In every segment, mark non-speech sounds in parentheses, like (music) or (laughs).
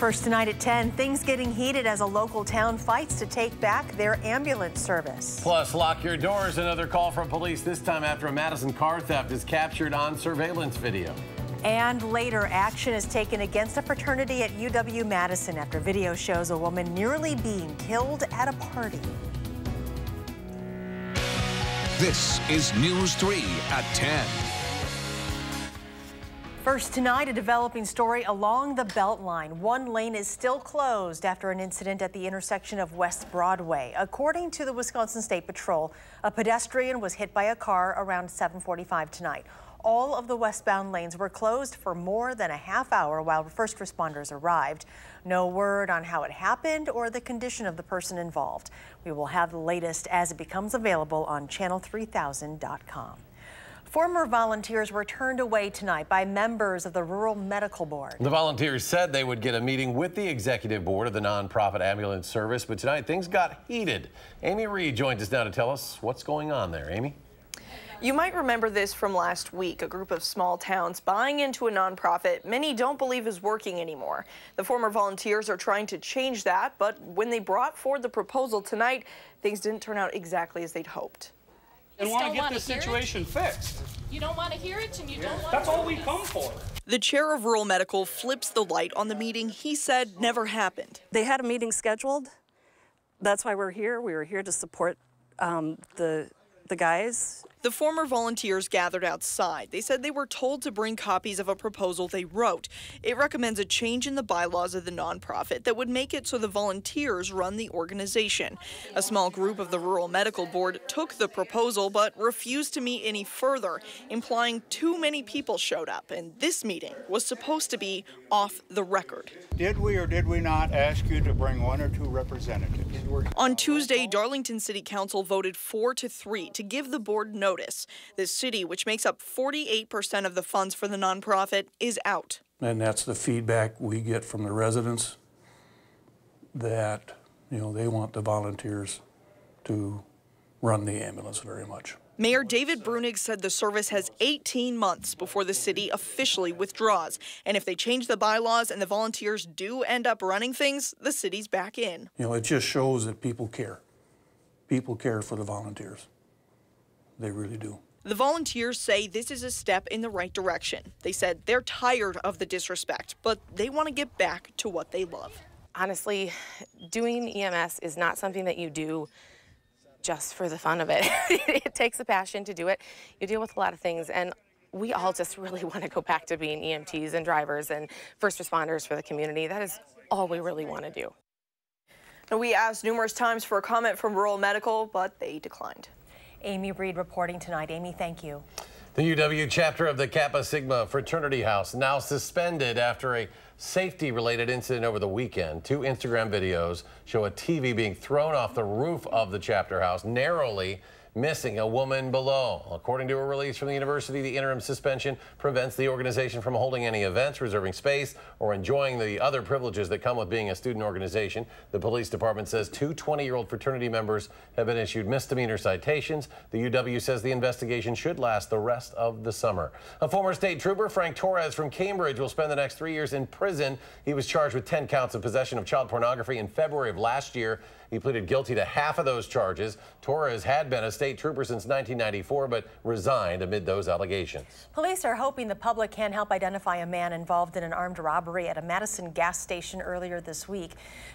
First tonight at 10, things getting heated as a local town fights to take back their ambulance service. Plus, lock your doors. Another call from police, this time after a Madison car theft is captured on surveillance video. And later, action is taken against a fraternity at UW Madison after video shows a woman nearly being killed at a party. This is News 3 at 10. First tonight, a developing story along the Beltline. One lane is still closed after an incident at the intersection of West Broadway. According to the Wisconsin State Patrol, a pedestrian was hit by a car around 745 tonight. All of the westbound lanes were closed for more than a half hour while first responders arrived. No word on how it happened or the condition of the person involved. We will have the latest as it becomes available on channel3000.com. Former volunteers were turned away tonight by members of the Rural Medical Board. The volunteers said they would get a meeting with the executive board of the nonprofit ambulance service, but tonight things got heated. Amy Reed joins us now to tell us what's going on there. Amy? You might remember this from last week, a group of small towns buying into a nonprofit many don't believe is working anymore. The former volunteers are trying to change that, but when they brought forward the proposal tonight, things didn't turn out exactly as they'd hoped and want to get this situation fixed. You don't want to hear it, and you don't want. That's all we come for. The chair of rural medical flips the light on the meeting he said never happened. They had a meeting scheduled. That's why we're here. We were here to support um, the the guys the former volunteers gathered outside. They said they were told to bring copies of a proposal they wrote. It recommends a change in the bylaws of the nonprofit that would make it so the volunteers run the organization. A small group of the Rural Medical Board took the proposal but refused to meet any further, implying too many people showed up, and this meeting was supposed to be off the record. Did we or did we not ask you to bring one or two representatives? On Tuesday, Darlington City Council voted 4 to 3 to give the board notice notice. This city, which makes up 48% of the funds for the nonprofit, is out. And that's the feedback we get from the residents that, you know, they want the volunteers to run the ambulance very much. Mayor David Brunig said the service has 18 months before the city officially withdraws. And if they change the bylaws and the volunteers do end up running things, the city's back in. You know, it just shows that people care. People care for the volunteers. They really do. The volunteers say this is a step in the right direction. They said they're tired of the disrespect, but they want to get back to what they love. Honestly, doing EMS is not something that you do just for the fun of it. (laughs) it takes a passion to do it. You deal with a lot of things, and we all just really (laughs) want to go back to being EMTs and drivers and first responders for the community. That is all we really want to do. we asked numerous times for a comment from Rural Medical, but they declined. Amy Reed reporting tonight. Amy, thank you. The UW chapter of the Kappa Sigma fraternity house now suspended after a safety related incident over the weekend. Two Instagram videos show a TV being thrown off the roof of the chapter house narrowly missing a woman below. According to a release from the university, the interim suspension prevents the organization from holding any events, reserving space, or enjoying the other privileges that come with being a student organization. The police department says two 20-year-old fraternity members have been issued misdemeanor citations. The UW says the investigation should last the rest of the summer. A former state trooper, Frank Torres from Cambridge, will spend the next three years in prison. He was charged with 10 counts of possession of child pornography in February of last year. He pleaded guilty to half of those charges. Torres had been a state trooper since 1994, but resigned amid those allegations. Police are hoping the public can help identify a man involved in an armed robbery at a Madison gas station earlier this week.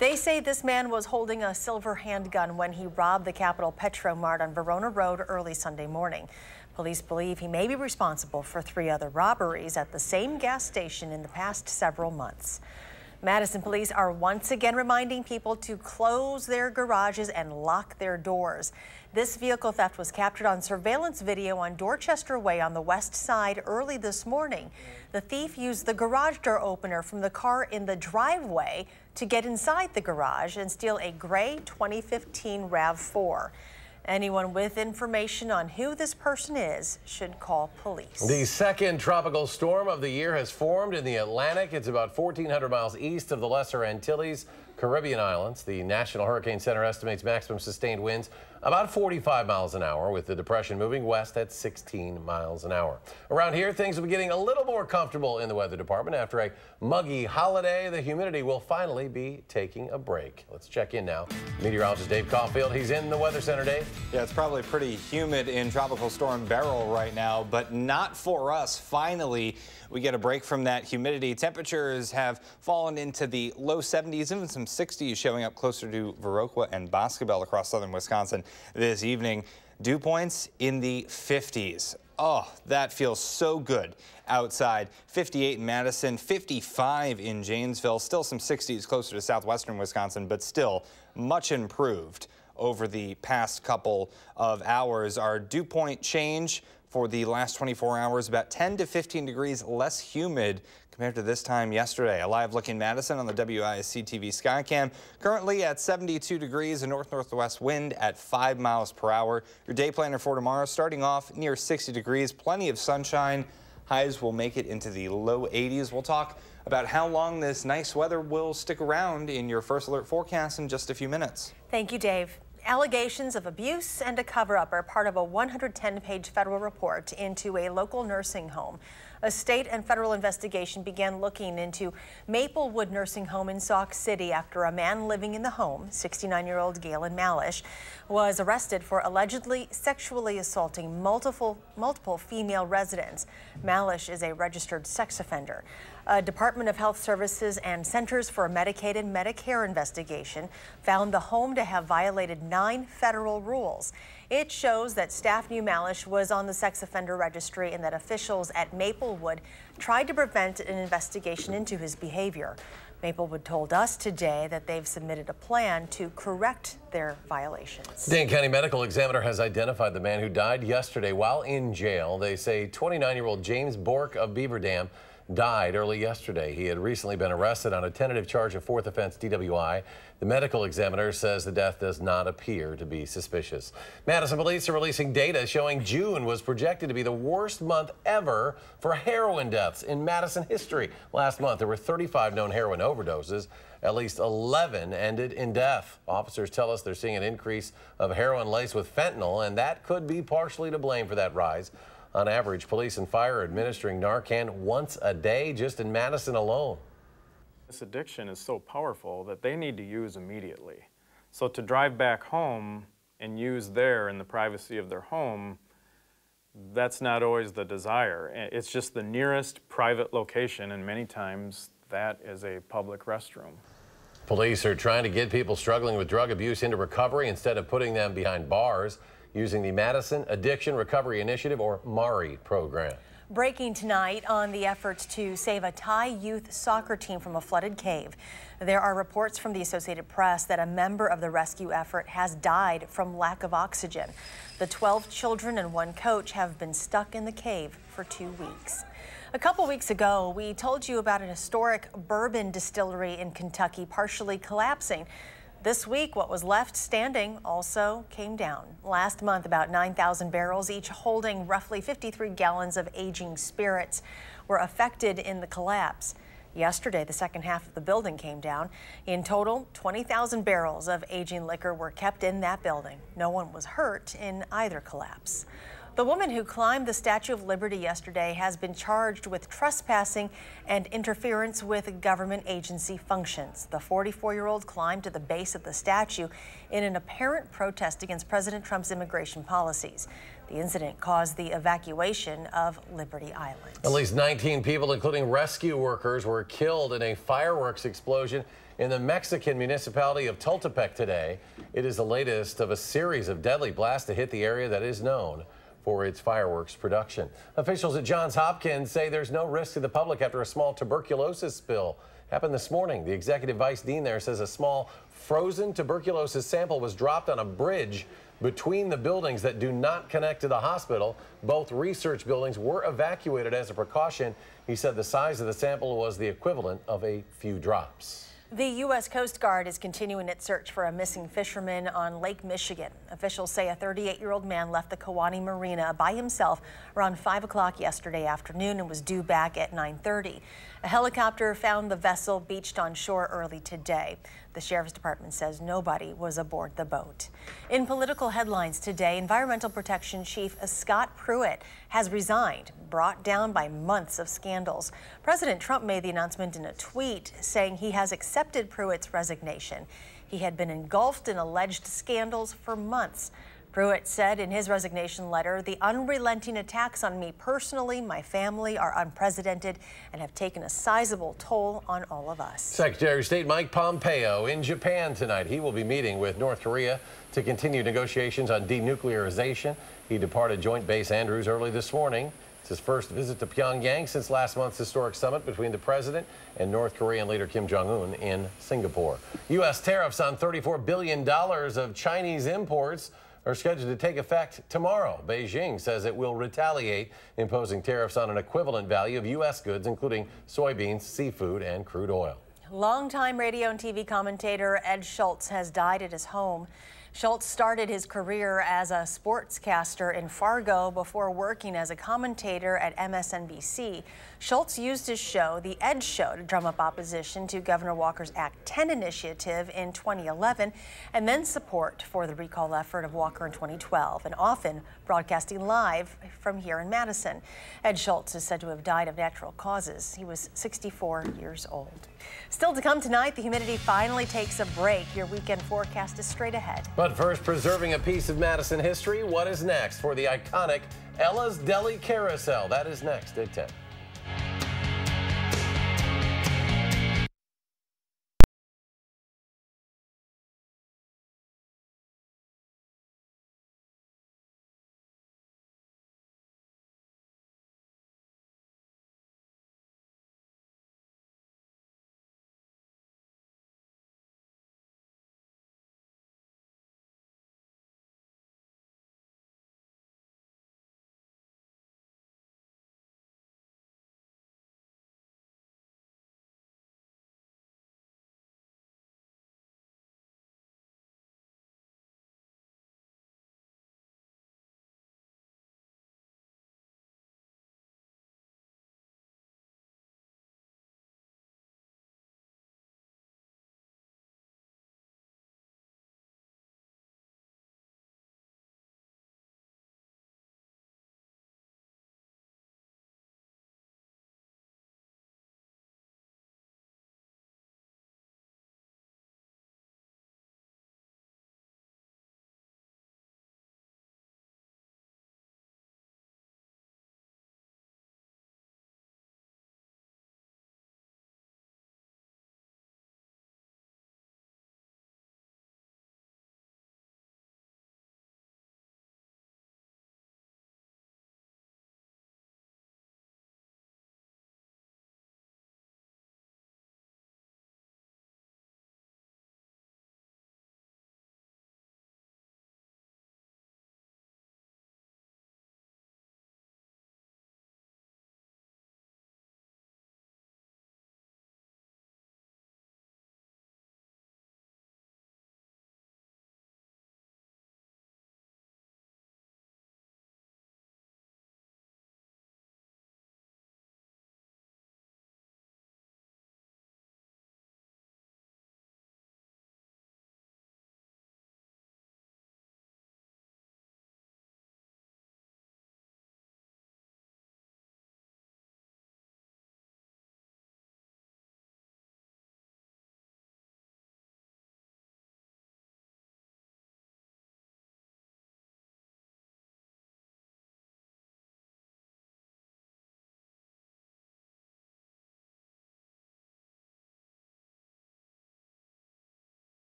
They say this man was holding a silver handgun when he robbed the Capital Petromart on Verona Road early Sunday morning. Police believe he may be responsible for three other robberies at the same gas station in the past several months. Madison police are once again reminding people to close their garages and lock their doors. This vehicle theft was captured on surveillance video on Dorchester Way on the west side early this morning. The thief used the garage door opener from the car in the driveway to get inside the garage and steal a gray 2015 RAV4. Anyone with information on who this person is should call police. The second tropical storm of the year has formed in the Atlantic. It's about 1,400 miles east of the Lesser Antilles. Caribbean islands. The National Hurricane Center estimates maximum sustained winds about 45 miles an hour, with the depression moving west at 16 miles an hour. Around here, things will be getting a little more comfortable in the weather department. After a muggy holiday, the humidity will finally be taking a break. Let's check in now. Meteorologist Dave Caulfield, he's in the Weather Center, Dave. Yeah, it's probably pretty humid in Tropical Storm Beryl right now, but not for us. Finally, we get a break from that humidity. Temperatures have fallen into the low 70s, even some 60s showing up closer to Viroqua and Boscobel across southern Wisconsin this evening. Dew points in the 50s. Oh, that feels so good outside. 58 in Madison, 55 in Janesville. Still some 60s closer to southwestern Wisconsin, but still much improved over the past couple of hours. Our dew point change for the last 24 hours, about 10 to 15 degrees less humid compared to this time yesterday. A live look in Madison on the WISC TV Skycam. Currently at 72 degrees, a north-northwest wind at 5 miles per hour. Your day planner for tomorrow starting off near 60 degrees, plenty of sunshine. Highs will make it into the low 80s. We'll talk about how long this nice weather will stick around in your first alert forecast in just a few minutes. Thank you, Dave. Allegations of abuse and a cover-up are part of a 110-page federal report into a local nursing home. A state and federal investigation began looking into Maplewood Nursing Home in Sauk City after a man living in the home, 69-year-old Galen Malish, was arrested for allegedly sexually assaulting multiple, multiple female residents. Malish is a registered sex offender. A Department of Health Services and Centers for Medicaid and Medicare investigation found the home to have violated nine federal rules. It shows that staff knew Malish was on the sex offender registry and that officials at Maplewood tried to prevent an investigation into his behavior. Maplewood told us today that they've submitted a plan to correct their violations. Dane County Medical Examiner has identified the man who died yesterday while in jail. They say 29-year-old James Bork of Beaver Dam died early yesterday. He had recently been arrested on a tentative charge of fourth offense DWI. The medical examiner says the death does not appear to be suspicious. Madison police are releasing data showing June was projected to be the worst month ever for heroin deaths in Madison history. Last month, there were 35 known heroin overdoses. At least 11 ended in death. Officers tell us they're seeing an increase of heroin laced with fentanyl, and that could be partially to blame for that rise. On average, police and fire are administering Narcan once a day just in Madison alone. This addiction is so powerful that they need to use immediately. So to drive back home and use there in the privacy of their home, that's not always the desire. It's just the nearest private location, and many times that is a public restroom. Police are trying to get people struggling with drug abuse into recovery instead of putting them behind bars using the Madison Addiction Recovery Initiative, or MARI program. Breaking tonight on the efforts to save a Thai youth soccer team from a flooded cave. There are reports from the Associated Press that a member of the rescue effort has died from lack of oxygen. The 12 children and one coach have been stuck in the cave for two weeks. A couple weeks ago, we told you about an historic bourbon distillery in Kentucky partially collapsing. This week, what was left standing also came down. Last month, about 9,000 barrels, each holding roughly 53 gallons of aging spirits, were affected in the collapse. Yesterday, the second half of the building came down. In total, 20,000 barrels of aging liquor were kept in that building. No one was hurt in either collapse. The woman who climbed the Statue of Liberty yesterday has been charged with trespassing and interference with government agency functions. The 44-year-old climbed to the base of the statue in an apparent protest against President Trump's immigration policies. The incident caused the evacuation of Liberty Island. At least 19 people, including rescue workers, were killed in a fireworks explosion in the Mexican municipality of Tultepec today. It is the latest of a series of deadly blasts to hit the area that is known for its fireworks production. Officials at Johns Hopkins say there's no risk to the public after a small tuberculosis spill happened this morning. The executive vice dean there says a small frozen tuberculosis sample was dropped on a bridge between the buildings that do not connect to the hospital. Both research buildings were evacuated as a precaution. He said the size of the sample was the equivalent of a few drops. The U.S. Coast Guard is continuing its search for a missing fisherman on Lake Michigan. Officials say a 38-year-old man left the Kewaunee Marina by himself around 5 o'clock yesterday afternoon and was due back at 9.30. A helicopter found the vessel beached on shore early today. The Sheriff's Department says nobody was aboard the boat. In political headlines today, Environmental Protection Chief Scott Pruitt has resigned, brought down by months of scandals. President Trump made the announcement in a tweet saying he has accepted Pruitt's resignation. He had been engulfed in alleged scandals for months. Pruitt said in his resignation letter, the unrelenting attacks on me personally, my family are unprecedented and have taken a sizable toll on all of us. Secretary of State Mike Pompeo in Japan tonight. He will be meeting with North Korea to continue negotiations on denuclearization. He departed Joint Base Andrews early this morning. It's his first visit to Pyongyang since last month's historic summit between the president and North Korean leader Kim Jong-un in Singapore. U.S. tariffs on $34 billion of Chinese imports are scheduled to take effect tomorrow. Beijing says it will retaliate, imposing tariffs on an equivalent value of U.S. goods, including soybeans, seafood, and crude oil. Longtime radio and TV commentator Ed Schultz has died at his home. Schultz started his career as a sportscaster in Fargo before working as a commentator at MSNBC. Schultz used his show, The Ed Show, to drum up opposition to Governor Walker's Act 10 initiative in 2011 and then support for the recall effort of Walker in 2012, and often broadcasting live from here in Madison. Ed Schultz is said to have died of natural causes. He was 64 years old. Still to come tonight, the humidity finally takes a break. Your weekend forecast is straight ahead. But first, preserving a piece of Madison history. What is next for the iconic Ella's Deli Carousel? That is next at 10.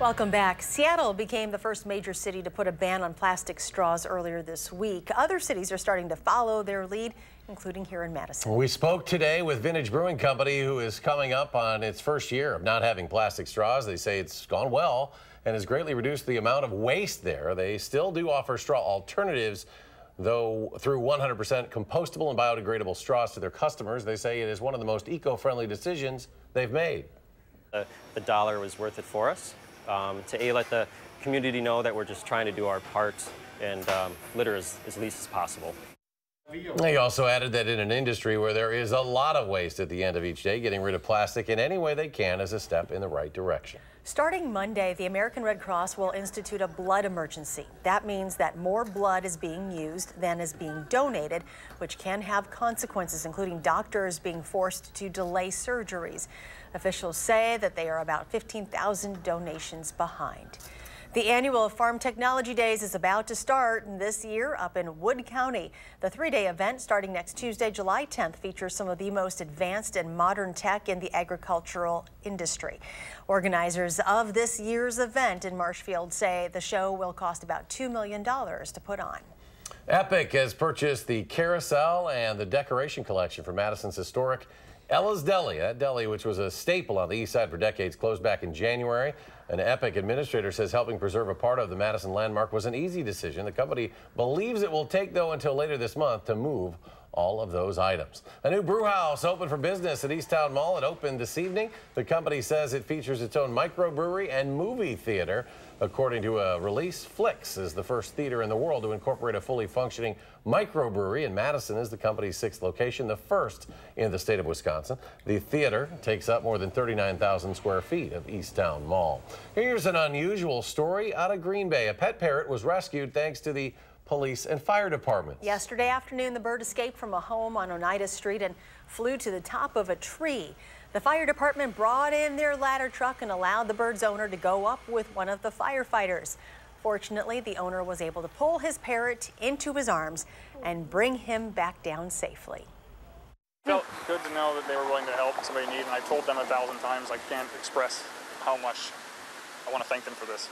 Welcome back. Seattle became the first major city to put a ban on plastic straws earlier this week. Other cities are starting to follow their lead, including here in Madison. We spoke today with Vintage Brewing Company, who is coming up on its first year of not having plastic straws. They say it's gone well and has greatly reduced the amount of waste there. They still do offer straw alternatives, though through 100% compostable and biodegradable straws to their customers. They say it is one of the most eco-friendly decisions they've made. The, the dollar was worth it for us um, to A, let the community know that we're just trying to do our part and um, litter as, as least as possible. He also added that in an industry where there is a lot of waste at the end of each day, getting rid of plastic in any way they can is a step in the right direction. Starting Monday, the American Red Cross will institute a blood emergency. That means that more blood is being used than is being donated, which can have consequences, including doctors being forced to delay surgeries. Officials say that they are about 15,000 donations behind. The annual Farm Technology Days is about to start this year up in Wood County. The three-day event starting next Tuesday, July 10th, features some of the most advanced and modern tech in the agricultural industry. Organizers of this year's event in Marshfield say the show will cost about $2 million to put on. Epic has purchased the carousel and the decoration collection for Madison's historic Ella's Deli. That deli, which was a staple on the east side for decades, closed back in January. An Epic administrator says helping preserve a part of the Madison landmark was an easy decision. The company believes it will take, though, until later this month to move all of those items. A new brew house open for business at East Towne Mall. It opened this evening. The company says it features its own microbrewery and movie theater. According to a release, Flix is the first theater in the world to incorporate a fully functioning microbrewery, and Madison is the company's sixth location, the first in the state of Wisconsin. The theater takes up more than 39,000 square feet of East Towne Mall. Here's an unusual story out of Green Bay. A pet parrot was rescued thanks to the police and fire departments. Yesterday afternoon, the bird escaped from a home on Oneida Street and flew to the top of a tree. The fire department brought in their ladder truck and allowed the bird's owner to go up with one of the firefighters. Fortunately, the owner was able to pull his parrot into his arms and bring him back down safely. Felt good to know that they were willing to help somebody need, and I told them a thousand times I can't express how much I want to thank them for this.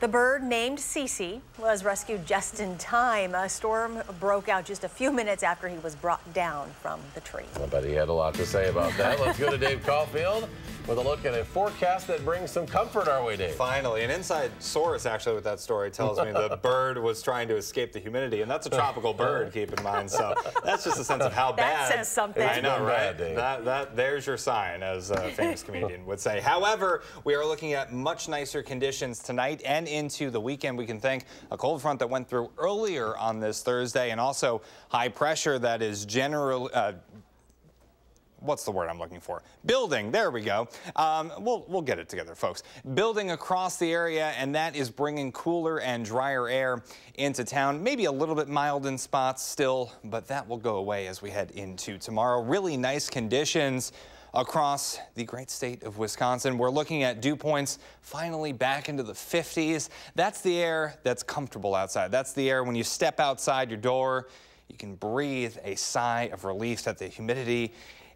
The bird, named Cece, was rescued just in time. A storm broke out just a few minutes after he was brought down from the tree. I bet he had a lot to say about that. Let's go to Dave Caulfield with a look at a forecast that brings some comfort our way, Dave. Finally, an inside source actually with that story tells me the (laughs) bird was trying to escape the humidity, and that's a tropical bird, keep in mind. So that's just a sense of how bad. That says something. I know, right? that, that, there's your sign, as a famous comedian would say. However, we are looking at much nicer conditions tonight and into the weekend. We can thank a cold front that went through earlier on this Thursday, and also high pressure that is generally. Uh, what's the word I'm looking for? Building, there we go. Um, we'll, we'll get it together, folks. Building across the area, and that is bringing cooler and drier air into town. Maybe a little bit mild in spots still, but that will go away as we head into tomorrow. Really nice conditions across the great state of Wisconsin. We're looking at dew points finally back into the 50s. That's the air that's comfortable outside. That's the air when you step outside your door, you can breathe a sigh of relief that the humidity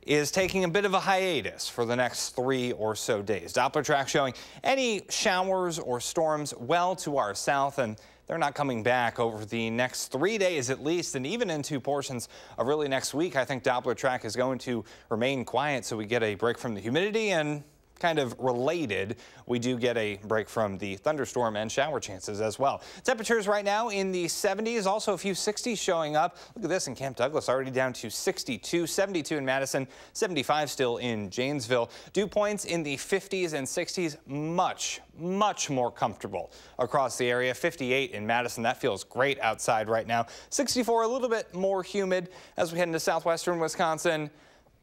is taking a bit of a hiatus for the next three or so days. Doppler track showing any showers or storms well to our south and they're not coming back over the next three days at least, and even into portions of really next week. I think Doppler track is going to remain quiet so we get a break from the humidity and kind of related, we do get a break from the thunderstorm and shower chances as well. Temperatures right now in the 70s, also a few 60s showing up. Look at this in Camp Douglas, already down to 62, 72 in Madison, 75 still in Janesville. Dew points in the 50s and 60s, much, much more comfortable across the area. 58 in Madison, that feels great outside right now. 64, a little bit more humid as we head into southwestern Wisconsin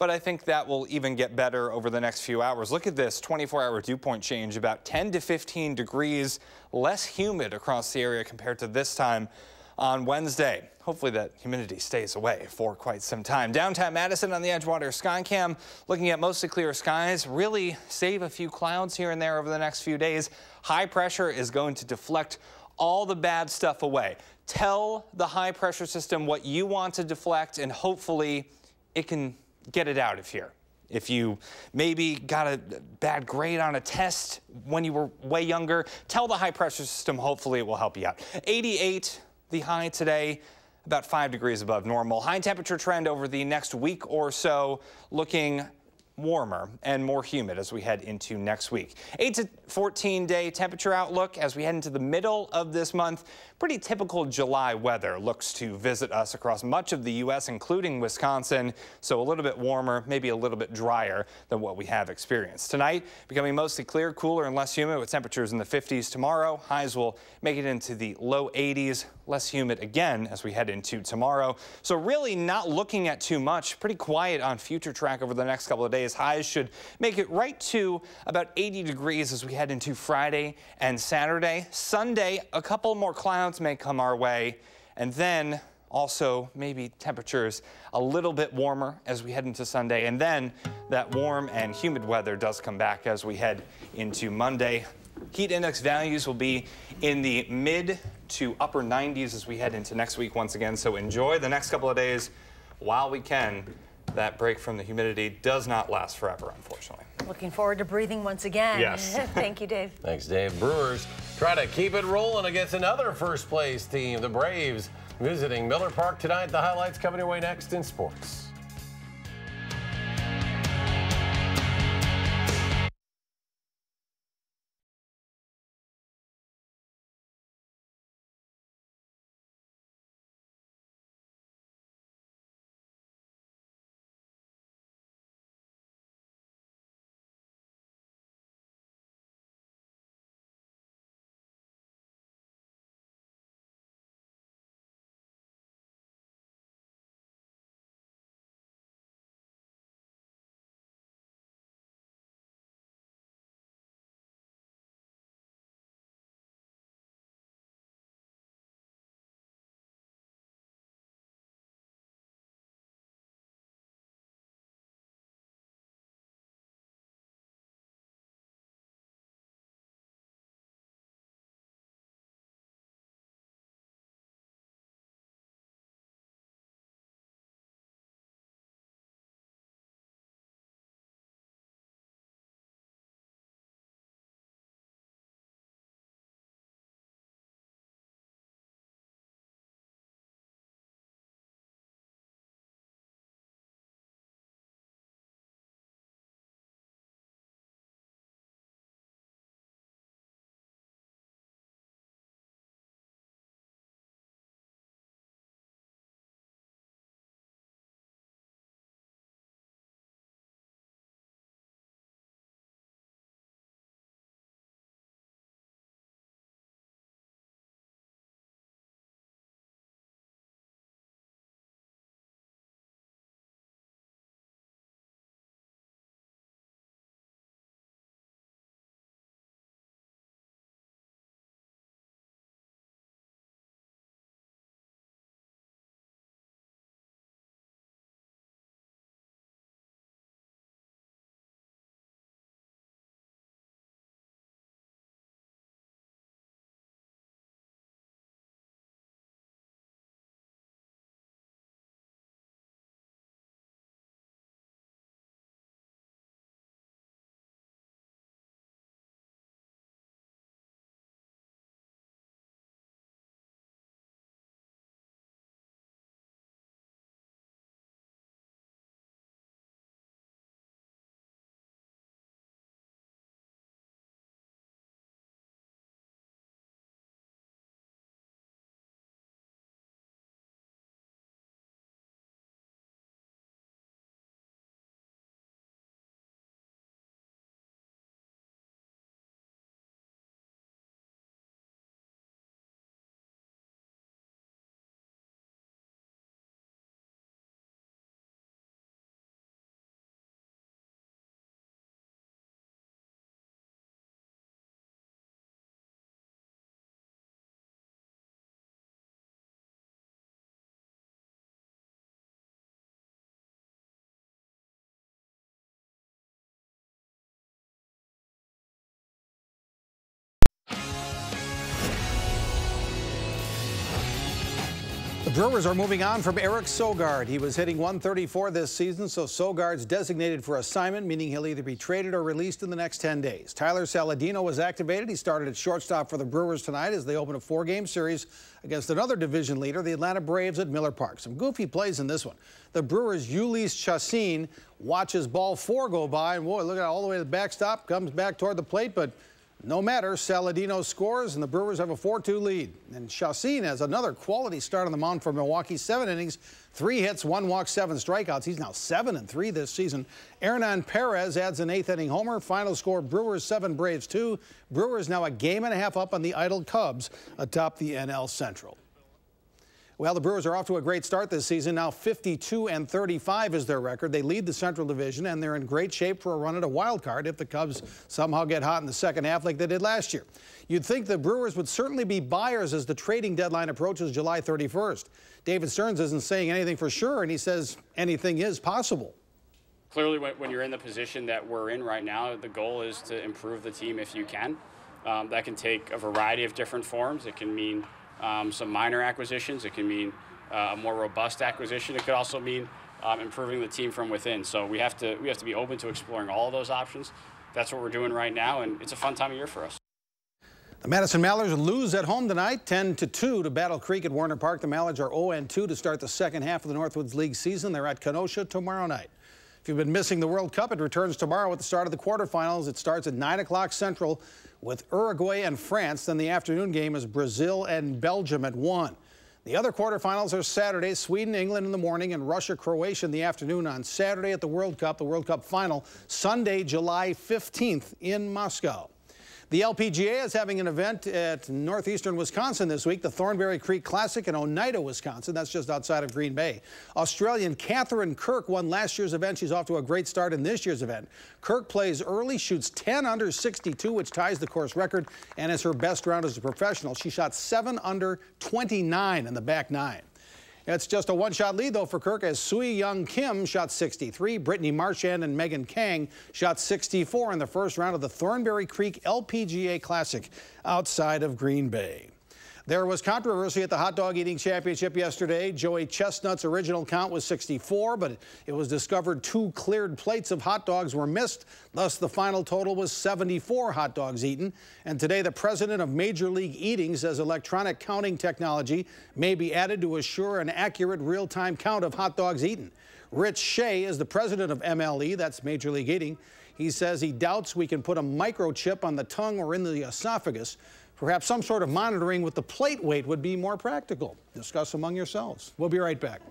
but I think that will even get better over the next few hours. Look at this 24-hour dew point change, about 10 to 15 degrees less humid across the area compared to this time on Wednesday. Hopefully that humidity stays away for quite some time. Downtown Madison on the Edgewater Skycam looking at mostly clear skies. Really save a few clouds here and there over the next few days. High pressure is going to deflect all the bad stuff away. Tell the high pressure system what you want to deflect and hopefully it can get it out of here. If you maybe got a bad grade on a test when you were way younger, tell the high pressure system, hopefully it will help you out. 88, the high today. about 5 degrees above normal. High temperature trend over the next week or so looking warmer and more humid as we head into next week. 8 to 14 day temperature outlook as we head into the middle of this month. Pretty typical July weather looks to visit us across much of the U.S., including Wisconsin. So a little bit warmer, maybe a little bit drier than what we have experienced. Tonight, becoming mostly clear, cooler and less humid with temperatures in the 50s tomorrow. Highs will make it into the low 80s, less humid again as we head into tomorrow. So really not looking at too much. Pretty quiet on future track over the next couple of days. Highs should make it right to about 80 degrees as we head into Friday and Saturday. Sunday, a couple more clouds may come our way. And then also maybe temperatures a little bit warmer as we head into Sunday. And then that warm and humid weather does come back as we head into Monday. Heat index values will be in the mid to upper 90s as we head into next week once again. So enjoy the next couple of days while we can. That break from the humidity does not last forever, unfortunately. Looking forward to breathing once again. Yes. (laughs) Thank you, Dave. Thanks, Dave. Brewers try to keep it rolling against another first place team, the Braves, visiting Miller Park tonight. The highlights coming your way next in sports. The Brewers are moving on from Eric Sogard. He was hitting 134 this season, so Sogard's designated for assignment, meaning he'll either be traded or released in the next 10 days. Tyler Saladino was activated. He started at shortstop for the Brewers tonight as they open a four-game series against another division leader, the Atlanta Braves at Miller Park. Some goofy plays in this one. The Brewers' Jhoulys Chacin watches ball four go by, and boy, look at all the way to the backstop, comes back toward the plate, but no matter, Saladino scores, and the Brewers have a 4-2 lead. And Chacin has another quality start on the mound for Milwaukee. Seven innings, three hits, one walk, seven strikeouts. He's now 7 and three this season. Hernan Perez adds an eighth-inning homer. Final score, Brewers 7, Braves 2. Brewers now a game and a half up on the idle Cubs atop the NL Central. Well, the Brewers are off to a great start this season. Now 52 and 35 is their record. They lead the Central Division, and they're in great shape for a run at a wild card if the Cubs somehow get hot in the second half like they did last year. You'd think the Brewers would certainly be buyers as the trading deadline approaches July 31st. David Stearns isn't saying anything for sure, and he says anything is possible. Clearly, when you're in the position that we're in right now, the goal is to improve the team if you can. Um, that can take a variety of different forms. It can mean um, some minor acquisitions. It can mean uh, a more robust acquisition. It could also mean um, improving the team from within. So we have to we have to be open to exploring all those options. That's what we're doing right now, and it's a fun time of year for us. The Madison Mallards lose at home tonight, 10 to 2 to Battle Creek at Warner Park. The Mallards are 0 and 2 to start the second half of the Northwoods League season. They're at Kenosha tomorrow night. If you've been missing the World Cup, it returns tomorrow at the start of the quarterfinals. It starts at 9 o'clock Central with Uruguay and France. Then the afternoon game is Brazil and Belgium at 1. The other quarterfinals are Saturday, Sweden, England in the morning, and Russia, Croatia in the afternoon on Saturday at the World Cup, the World Cup final, Sunday, July 15th in Moscow. The LPGA is having an event at northeastern Wisconsin this week, the Thornberry Creek Classic in Oneida, Wisconsin. That's just outside of Green Bay. Australian Katherine Kirk won last year's event. She's off to a great start in this year's event. Kirk plays early, shoots 10 under 62, which ties the course record, and is her best round as a professional. She shot 7 under 29 in the back nine. It's just a one-shot lead, though, for Kirk as Sei Young Kim shot 63. Brittany Marchand and Megan Kang shot 64 in the first round of the Thornberry Creek LPGA Classic outside of Green Bay. There was controversy at the hot dog eating championship yesterday. Joey Chestnut's original count was 64, but it was discovered two cleared plates of hot dogs were missed. Thus, the final total was 74 hot dogs eaten. And today, the president of Major League Eating says electronic counting technology may be added to assure an accurate real-time count of hot dogs eaten. Rich Shea is the president of MLE, that's Major League Eating. He says he doubts we can put a microchip on the tongue or in the esophagus Perhaps some sort of monitoring with the plate weight would be more practical. Discuss among yourselves. We'll be right back.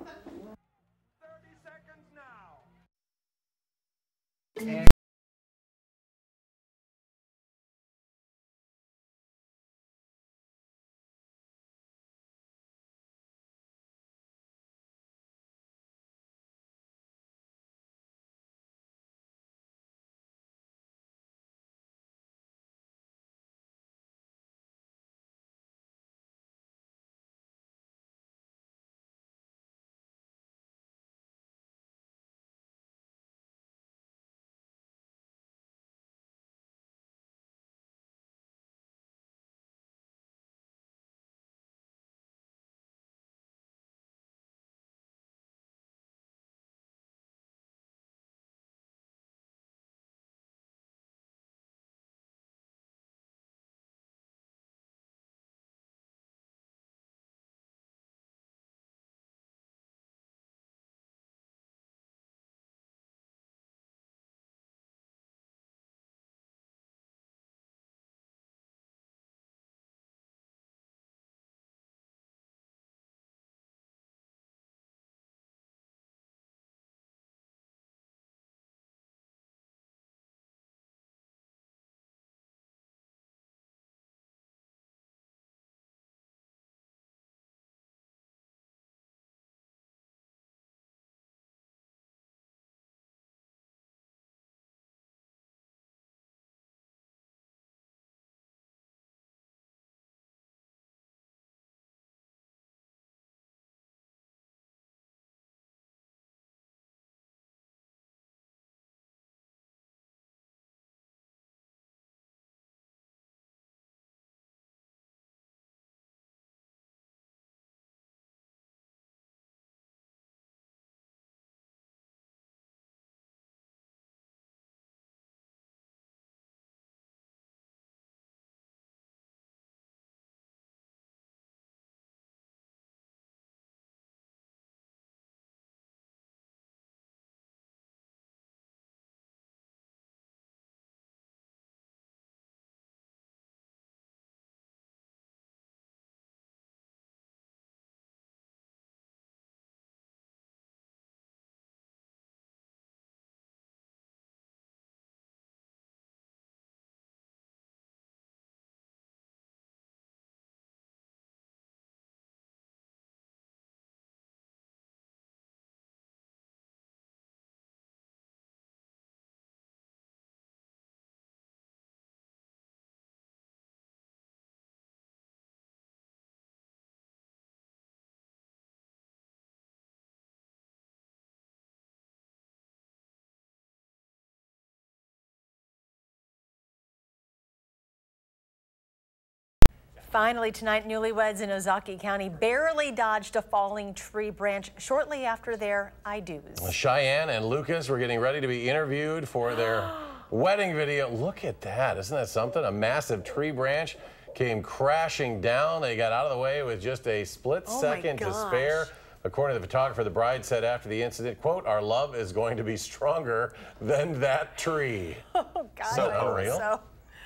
Finally tonight, newlyweds in Ozaukee County barely dodged a falling tree branch shortly after their I do's. Cheyenne and Lucas were getting ready to be interviewed for their (gasps) wedding video. Look at that. Isn't that something? A massive tree branch came crashing down. They got out of the way with just a split Oh second to spare. According to the photographer, the bride said after the incident, quote, our love is going to be stronger than that tree. (laughs) Oh, God, so unreal. so.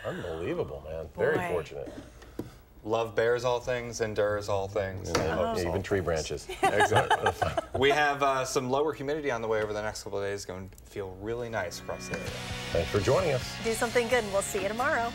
Unbelievable, man. Very fortunate. Love bears all things, endures all things. Yeah, oh. Even tree branches. (laughs) exactly. we have uh, some lower humidity on the way over the next couple of days. It's going to feel really nice across the area. Thanks for joining us. Do something good, and we'll see you tomorrow.